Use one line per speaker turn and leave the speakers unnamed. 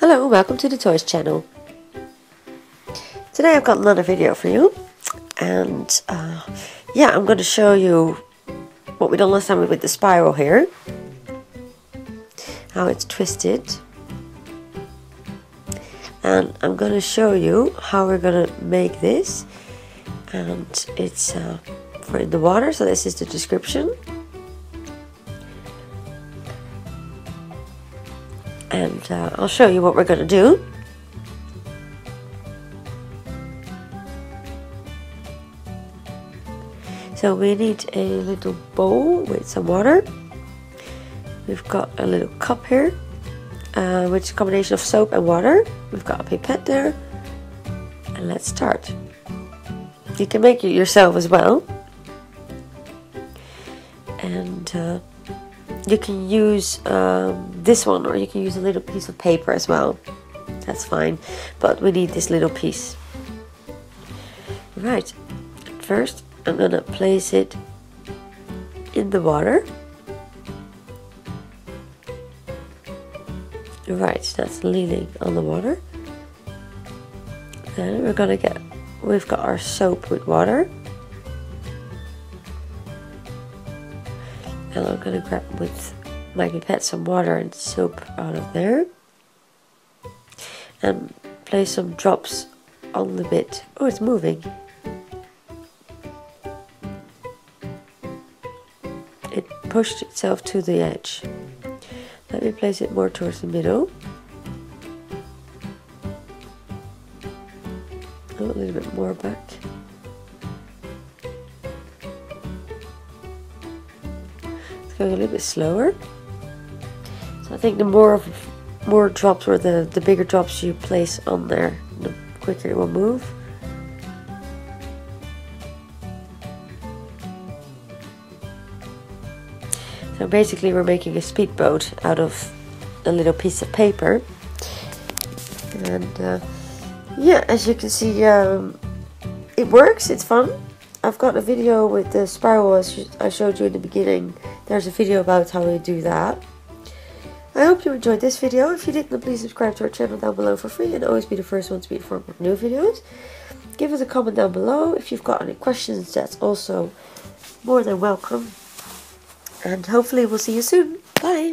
Hello, welcome to the Toys channel. Today I've got another video for you and uh, yeah, I'm going to show you what we done last time with the spiral here. How it's twisted. And I'm going to show you how we're going to make this. And it's uh, for in the water, so this is the description. And uh, I'll show you what we're going to do. So we need a little bowl with some water. We've got a little cup here, uh, which is a combination of soap and water. We've got a pipette there. And let's start. You can make it yourself as well. And uh, you can use um, this one or you can use a little piece of paper as well. That's fine but we need this little piece. Right first I'm gonna place it in the water. Right that's leaning on the water. Then we're gonna get we've got our soap with water and I'm gonna grab with my pipette some water and soap out of there and place some drops on the bit. Oh, it's moving. It pushed itself to the edge. Let me place it more towards the middle. Oh, a little bit more back. Going a little bit slower. So I think the more of more drops or the, the bigger drops you place on there, the quicker it will move. So basically we're making a speedboat out of a little piece of paper. And uh, yeah, as you can see, um, it works, it's fun. I've got a video with the spiral as I showed you in the beginning. There's a video about how we do that. I hope you enjoyed this video. If you did, then please subscribe to our channel down below for free and always be the first one to be informed of new videos. Give us a comment down below. If you've got any questions, that's also more than welcome. And hopefully we'll see you soon. Bye!